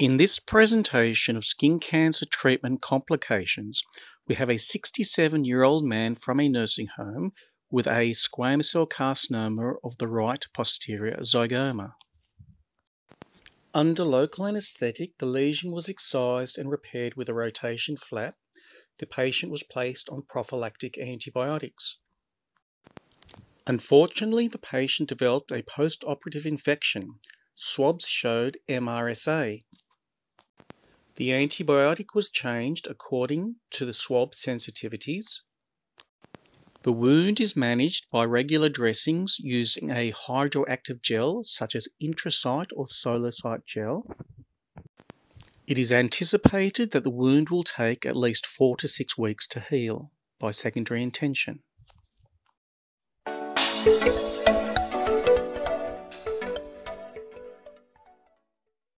In this presentation of skin cancer treatment complications, we have a 67 year old man from a nursing home with a squamous cell carcinoma of the right posterior zygoma. Under local anesthetic, the lesion was excised and repaired with a rotation flap. The patient was placed on prophylactic antibiotics. Unfortunately, the patient developed a post-operative infection. Swabs showed MRSA, the antibiotic was changed according to the swab sensitivities. The wound is managed by regular dressings using a hydroactive gel such as Intrasite or Solosite gel. It is anticipated that the wound will take at least four to six weeks to heal by secondary intention.